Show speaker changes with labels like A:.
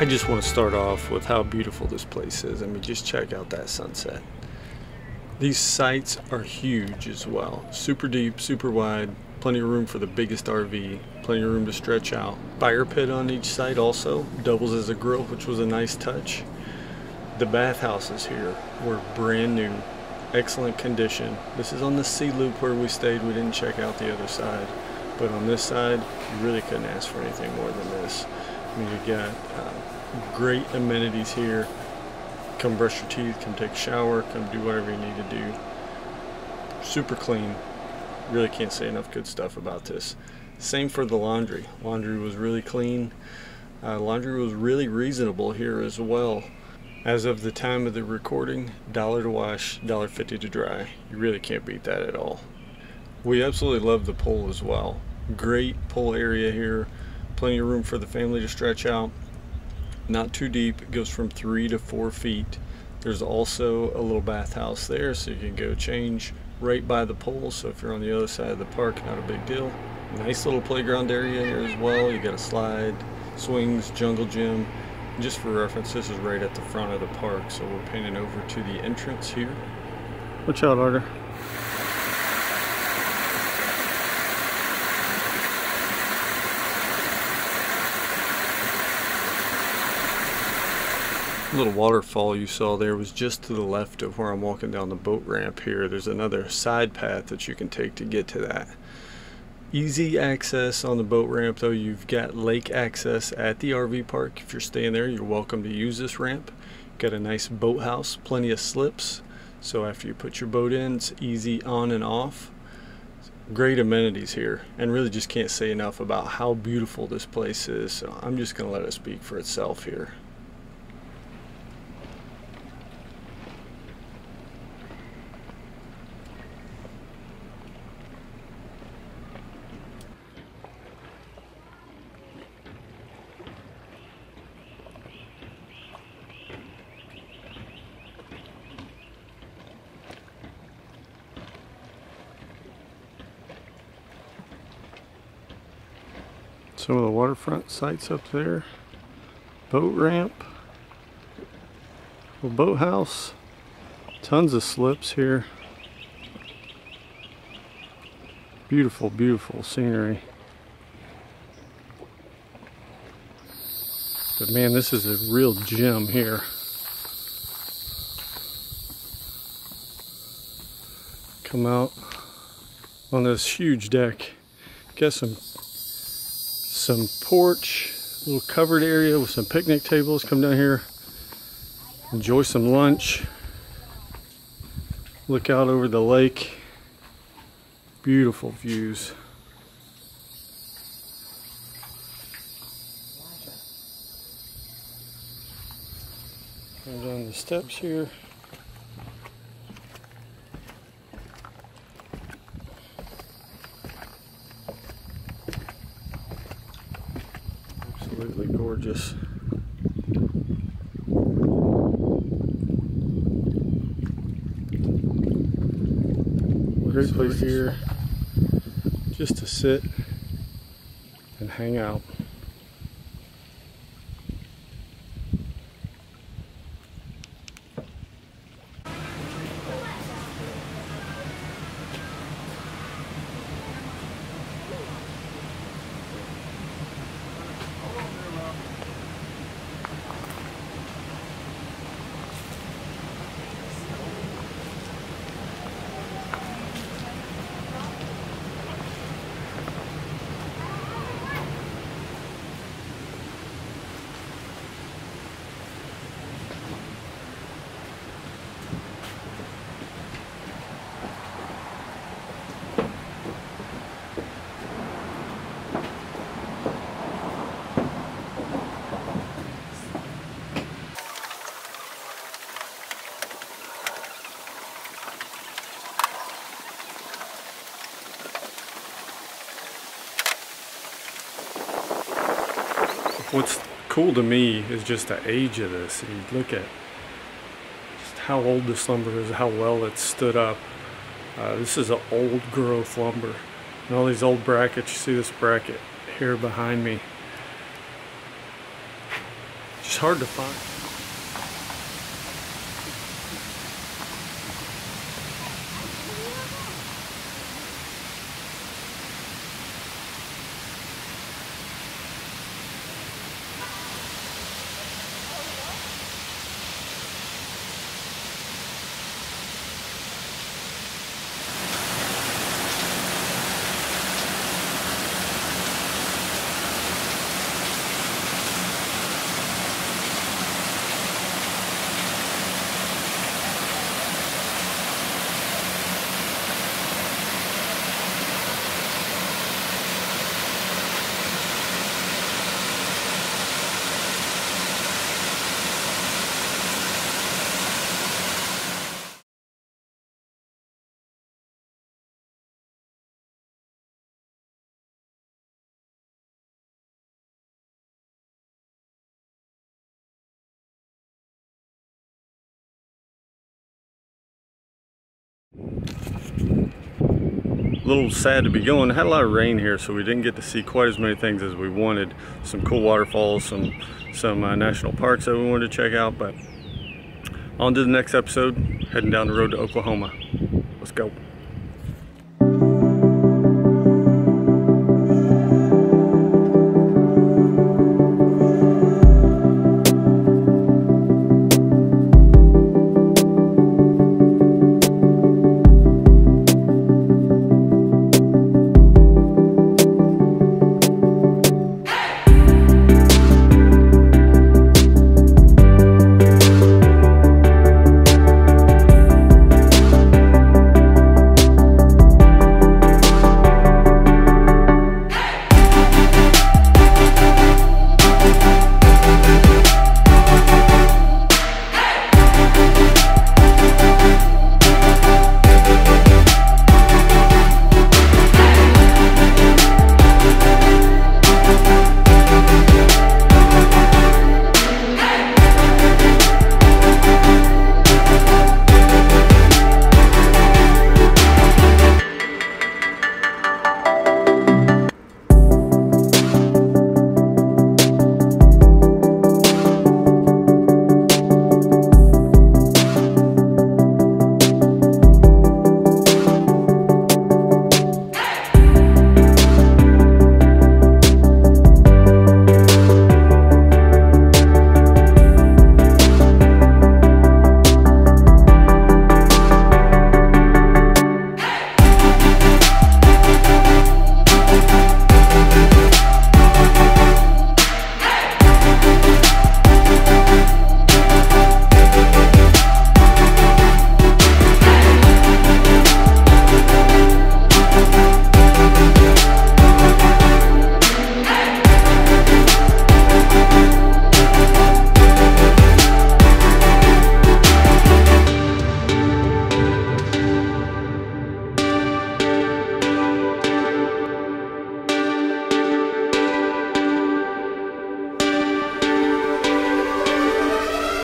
A: I just want to start off with how beautiful this place is. I mean, just check out that sunset. These sites are huge as well. Super deep, super wide, plenty of room for the biggest RV, plenty of room to stretch out. Fire pit on each site also, doubles as a grill, which was a nice touch. The bathhouses here were brand new, excellent condition. This is on the C loop where we stayed. We didn't check out the other side. But on this side, you really couldn't ask for anything more than this. I mean, you got uh, great amenities here. Come brush your teeth, come take a shower, come do whatever you need to do. Super clean. Really can't say enough good stuff about this. Same for the laundry. Laundry was really clean. Uh, laundry was really reasonable here as well. As of the time of the recording, dollar to wash, dollar fifty to dry. You really can't beat that at all. We absolutely love the pool as well. Great pool area here plenty of room for the family to stretch out. Not too deep, it goes from three to four feet. There's also a little bathhouse there so you can go change right by the pool. So if you're on the other side of the park, not a big deal. Nice little playground area here as well. You got a slide, swings, jungle gym. And just for reference, this is right at the front of the park. So we're painting over to the entrance here. Watch out, Arter. Little waterfall you saw there was just to the left of where I'm walking down the boat ramp here. There's another side path that you can take to get to that. Easy access on the boat ramp though. You've got lake access at the RV park. If you're staying there, you're welcome to use this ramp. Got a nice boathouse, plenty of slips. So after you put your boat in, it's easy on and off. Great amenities here and really just can't say enough about how beautiful this place is. So I'm just gonna let it speak for itself here. Some of the waterfront sites up there. Boat ramp. Little boathouse. Tons of slips here. Beautiful, beautiful scenery. But man, this is a real gem here. Come out on this huge deck. Got some some porch, little covered area with some picnic tables. Come down here, enjoy some lunch, look out over the lake. Beautiful views. Come down the steps here. absolutely gorgeous. Great place here just to sit and hang out. What's cool to me is just the age of this. You look at just how old this lumber is, how well it's stood up. Uh, this is an old growth lumber. And all these old brackets, you see this bracket here behind me. Just hard to find. A little sad to be going. Had a lot of rain here, so we didn't get to see quite as many things as we wanted. Some cool waterfalls, some some uh, national parks that we wanted to check out. But on to the next episode, heading down the road to Oklahoma. Let's go.